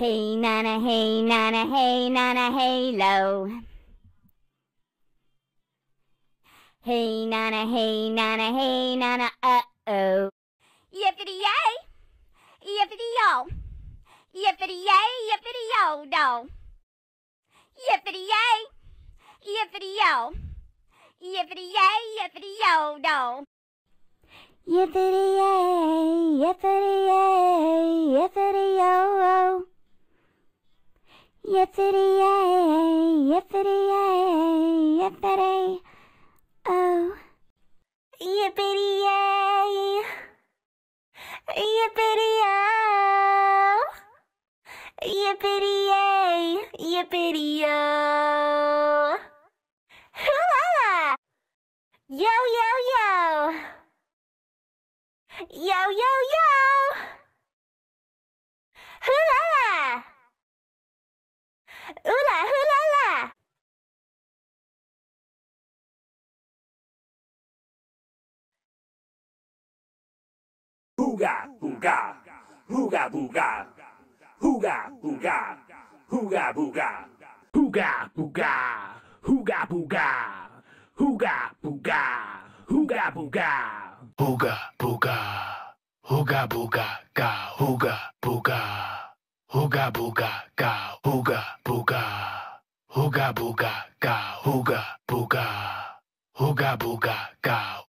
Hey nana, hey nana, hey nana, hey low. Hey nana, hey nana, hey nana, uh oh. Yippity yay, yippity yo, yippity yay, yippity yo, do. Yippity yay, yippity yo, yippity yay, yippity yo, do. Yippity yay, yippity yay, yippity yo. Yippity yay, yippity yay, yippity oh. Yippity yay, yippity oh. Yippity yay, yippity yo. Hoo-la-la! Yo, yo, yo! Yo, yo, yo! Hoo-la-la! Hooga booga, hooga booga, hooga booga, hooga booga, hooga booga, hooga booga, hooga booga, hooga booga. Hooga booga, hooga booga, ga hooga booga, hooga booga, ga hooga booga, hooga booga, ga hooga booga, hooga booga, ga.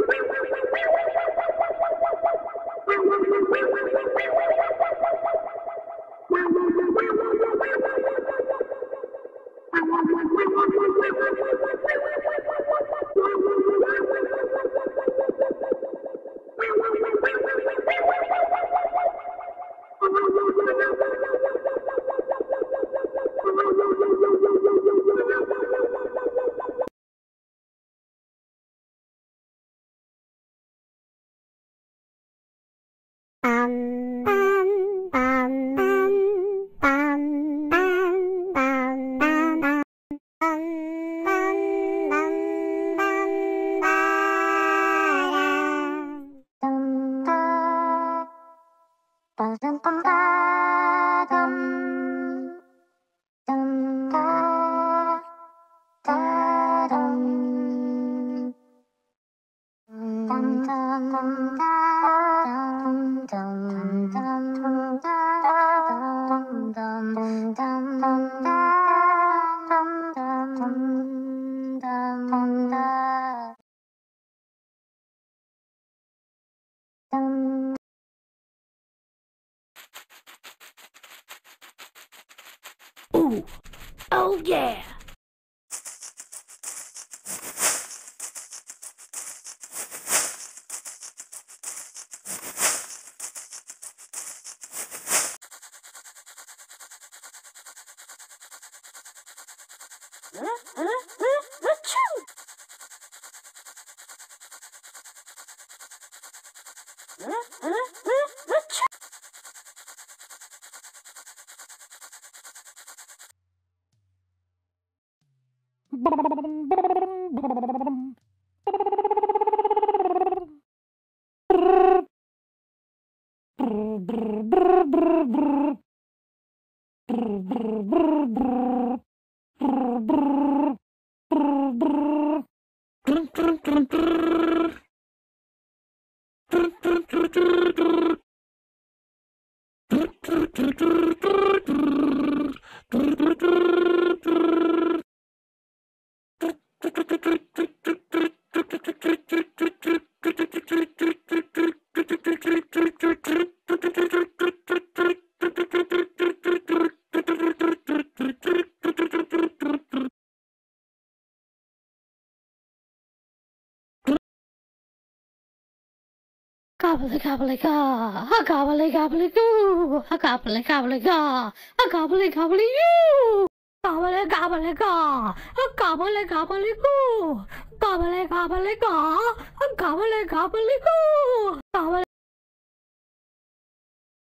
Ooh. Oh yeah. Gobbly Brrrr. కాపలి కాపలిగా ఆ కాపలి కాపలికు ఆ కాపలి కాపలిగా ఆ కాపలి కాపలి కాపలి కాపలిగా ఆ కాపలి కాపలికు కాపలి కాపలిగా ఆ కాపలి కాపలికు కాపలి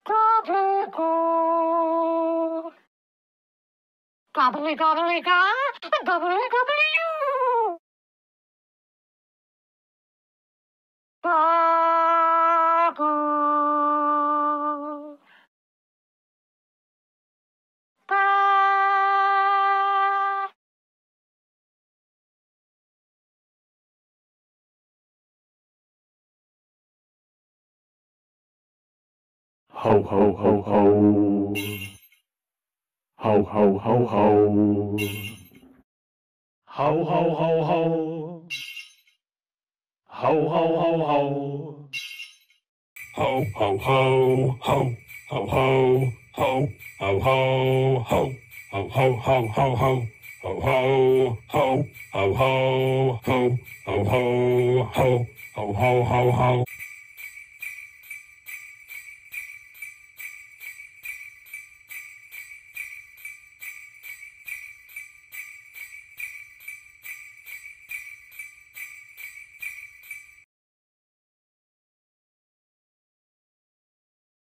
కాపలికు కాపలి కాపలిగా కాపలి 吼吼吼吼，吼吼吼吼，吼吼吼吼，吼吼吼吼，吼吼吼吼，吼吼吼吼，吼吼吼吼，吼吼吼吼，吼吼吼吼，吼吼吼吼，吼吼吼吼。